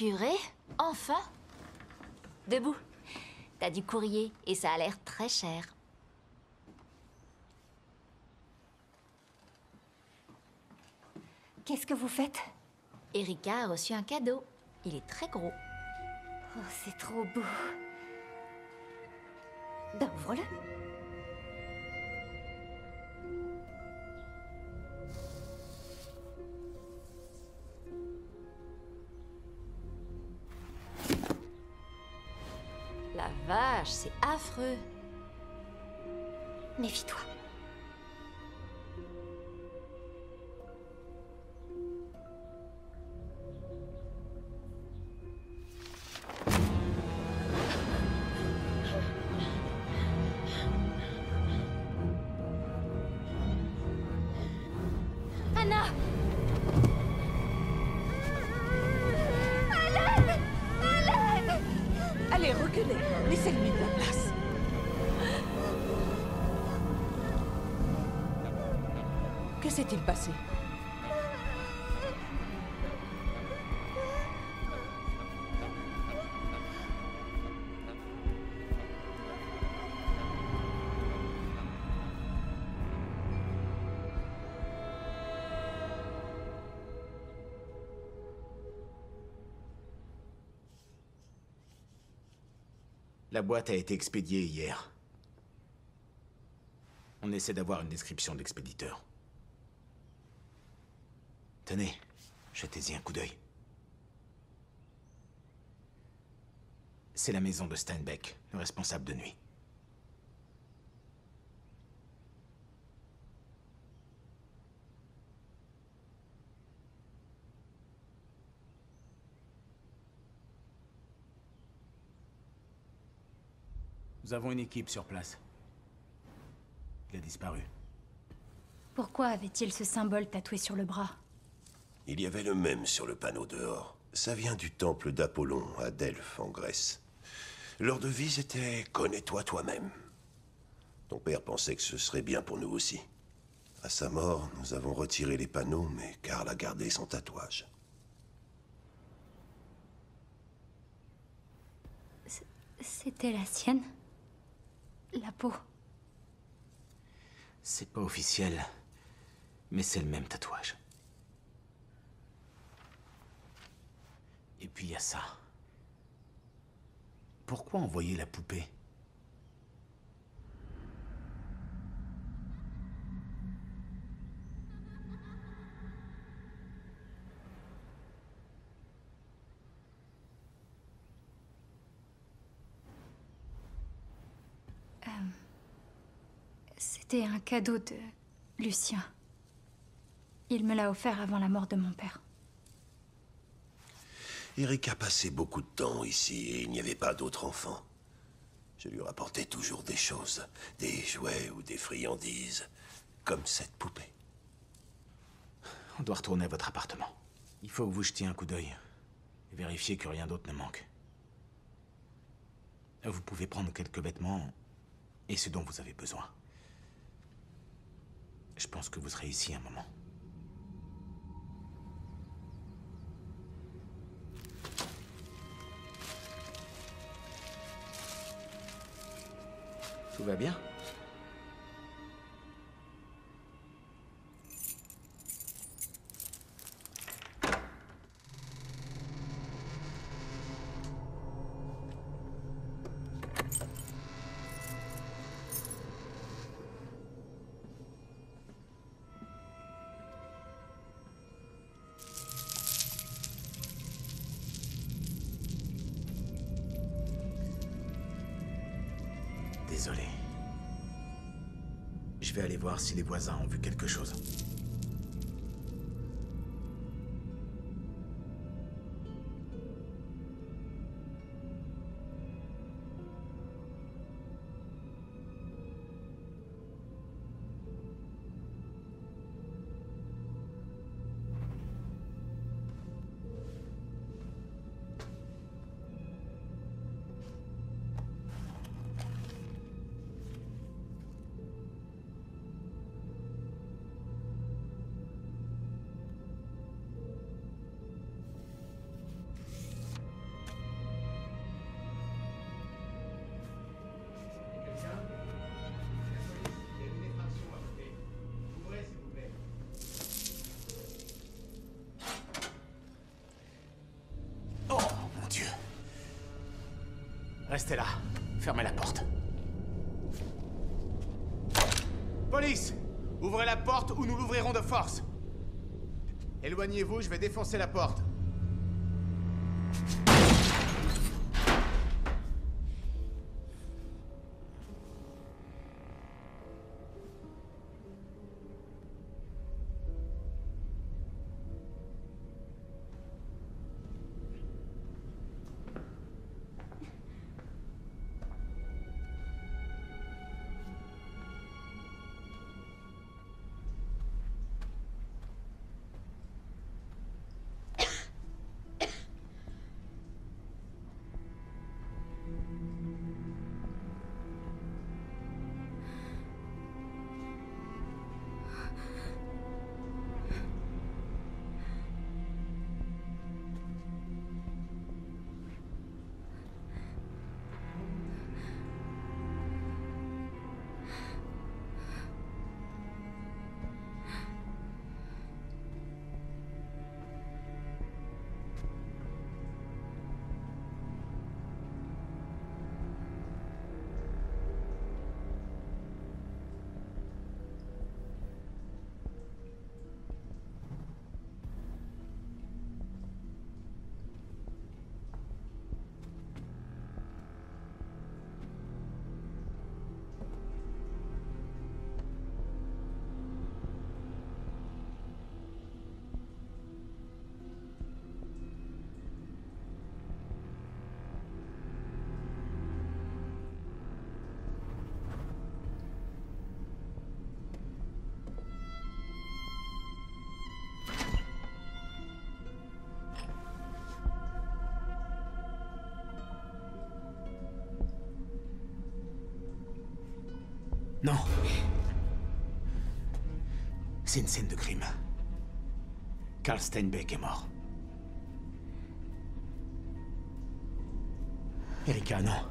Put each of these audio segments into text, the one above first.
Purée Enfin Debout. T'as du courrier et ça a l'air très cher. Qu'est-ce que vous faites? Erika a reçu un cadeau. Il est très gros. Oh, c'est trop beau. Ben, ouvre-le. Vache, c'est affreux. Méfie-toi. Anna La boîte a été expédiée hier. On essaie d'avoir une description de l'expéditeur. Tenez, jetez-y un coup d'œil. C'est la maison de Steinbeck, le responsable de nuit. Nous avons une équipe sur place. Il a disparu. Pourquoi avait-il ce symbole tatoué sur le bras? Il y avait le même sur le panneau dehors. Ça vient du temple d'Apollon à Delphes, en Grèce. Leur devise était Connais-toi toi-même. Ton père pensait que ce serait bien pour nous aussi. À sa mort, nous avons retiré les panneaux, mais Karl a gardé son tatouage. C'était la sienne? La peau? C'est pas officiel, mais c'est le même tatouage. Et puis il y a ça. Pourquoi envoyer la poupée? C'était un cadeau de Lucien. Il me l'a offert avant la mort de mon père. Eric a passé beaucoup de temps ici et il n'y avait pas d'autres enfants. Je lui rapportais toujours des choses, des jouets ou des friandises, comme cette poupée. On doit retourner à votre appartement. Il faut que vous jetiez un coup d'œil et vérifier que rien d'autre ne manque. Vous pouvez prendre quelques vêtements et ce dont vous avez besoin. Je pense que vous serez ici un moment. Tout va bien? Je vais aller voir si les voisins ont vu quelque chose. Restez là. Fermez la porte. Police Ouvrez la porte ou nous l'ouvrirons de force. Éloignez-vous, je vais défoncer la porte. Non. C'est une scène de crime. Carl Steinbeck est mort. Erika, non.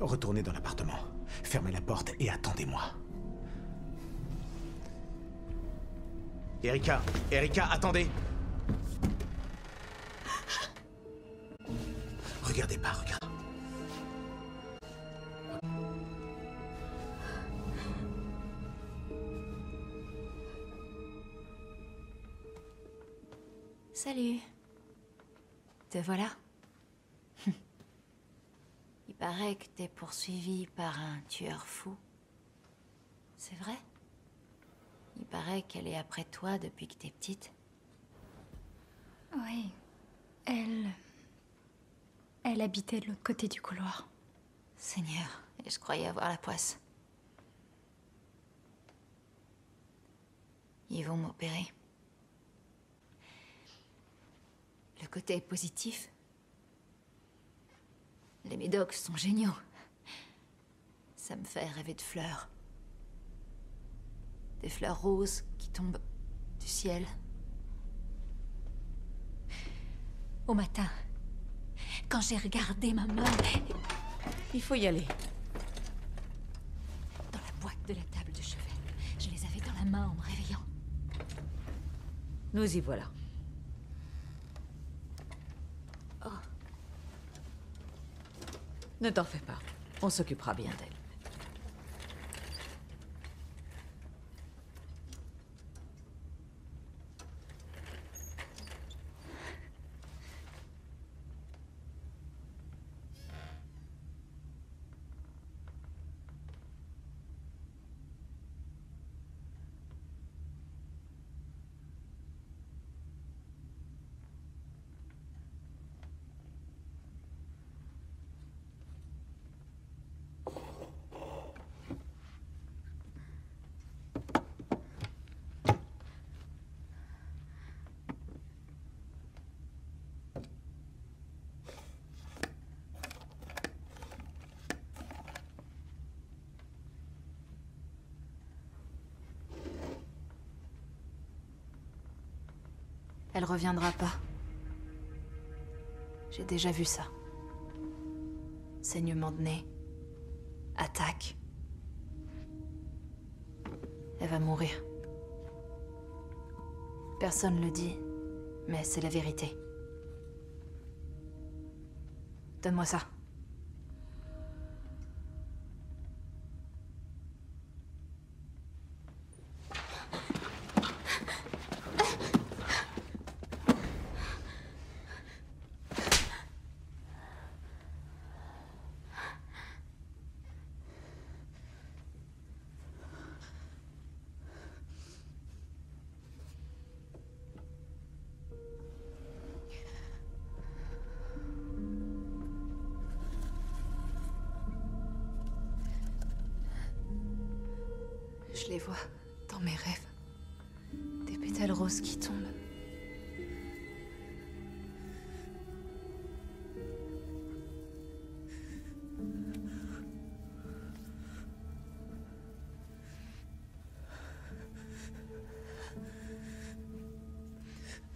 Retournez dans l'appartement. Fermez la porte et attendez-moi. Erika, Erika, attendez. Regardez pas, Salut. Te voilà. Il paraît que t'es poursuivi par un tueur fou. C'est vrai? Il paraît qu'elle est après toi depuis que t'es petite. Oui. Elle. Elle habitait de l'autre côté du couloir. Seigneur, et je croyais avoir la poisse? Ils vont m'opérer. Côté positif. Les médocs sont géniaux. Ça me fait rêver de fleurs. Des fleurs roses qui tombent du ciel. Au matin, quand j'ai regardé ma main Il faut y aller. dans la boîte de la table de chevet, je les avais dans la main en me réveillant. Nous y voilà. Ne t'en fais pas. On s'occupera bien d'elle. Elle reviendra pas. J'ai déjà vu ça. Saignement de nez. Attaque. Elle va mourir. Personne le dit, mais c'est la vérité. Donne-moi ça. Je les vois dans mes rêves. Des pétales roses qui tombent.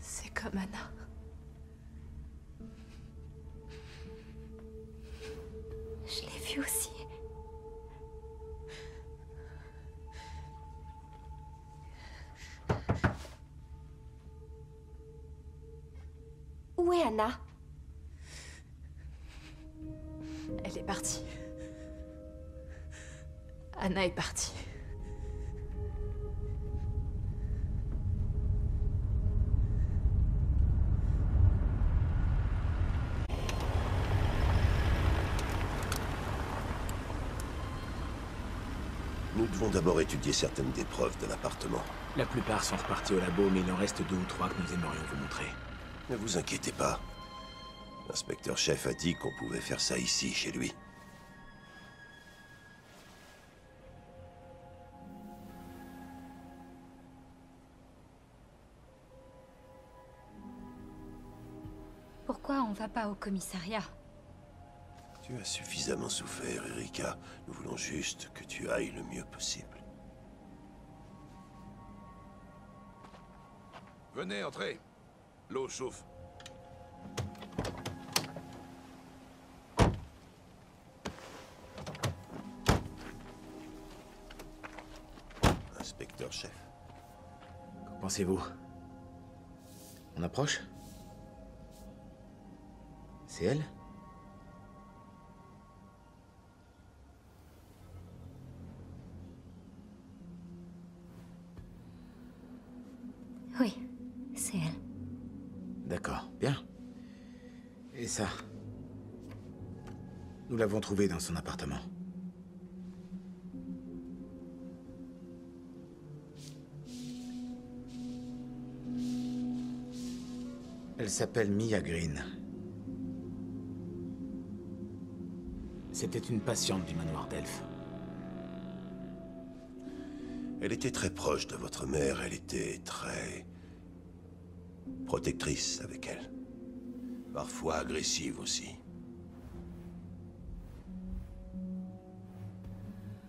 C'est comme Anna. Anna Elle est partie. Anna est partie. Nous devons d'abord étudier certaines des preuves de l'appartement. La plupart sont repartis au labo, mais il en reste deux ou trois que nous aimerions vous montrer. Ne vous inquiétez pas. L'inspecteur-chef a dit qu'on pouvait faire ça ici, chez lui. Pourquoi on va pas au commissariat? Tu as suffisamment souffert, Erika. Nous voulons juste que tu ailles le mieux possible. Venez, entrez. L'eau chauffe. Pensez-vous? On approche? C'est elle? Oui, c'est elle. D'accord, bien. Et ça? Nous l'avons trouvée dans son appartement. Elle s'appelle Mia Green. C'était une patiente du manoir d'Elf. Elle était très proche de votre mère. Elle était très... protectrice avec elle. Parfois agressive aussi.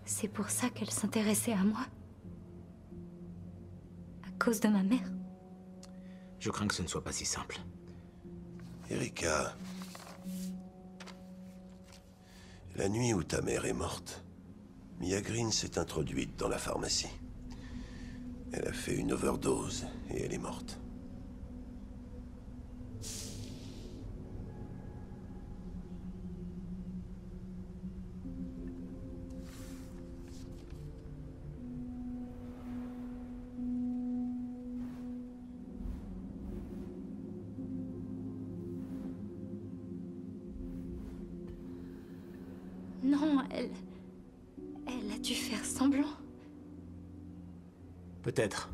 C'est pour ça qu'elle s'intéressait à moi À cause de ma mère Je crains que ce ne soit pas si simple. Erika... La nuit où ta mère est morte, Mia Green s'est introduite dans la pharmacie. Elle a fait une overdose et elle est morte. Peut-être.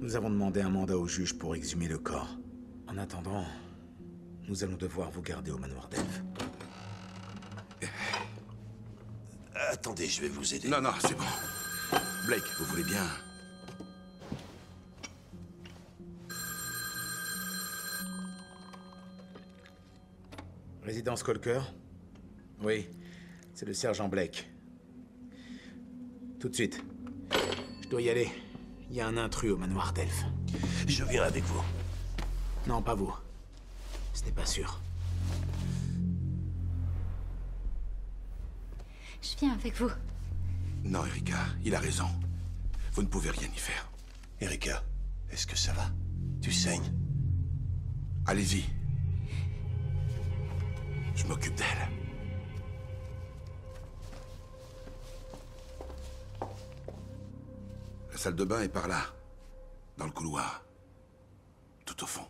Nous avons demandé un mandat au juge pour exhumer le corps. En attendant, nous allons devoir vous garder au manoir d'Elf. Attendez, je vais vous aider. Non, non, c'est bon. Blake, vous voulez bien? Résidence Colker Oui, c'est le sergent Blake. Tout de suite. Je dois y aller. Il y a un intrus au manoir d'Elf. Je viens avec vous. Non, pas vous. Ce n'est pas sûr. Je viens avec vous. Non, Erika, il a raison. Vous ne pouvez rien y faire. Erika, est-ce que ça va? Tu saignes? Allez-y. Je m'occupe d'elle. La salle de bain est par là, dans le couloir, tout au fond.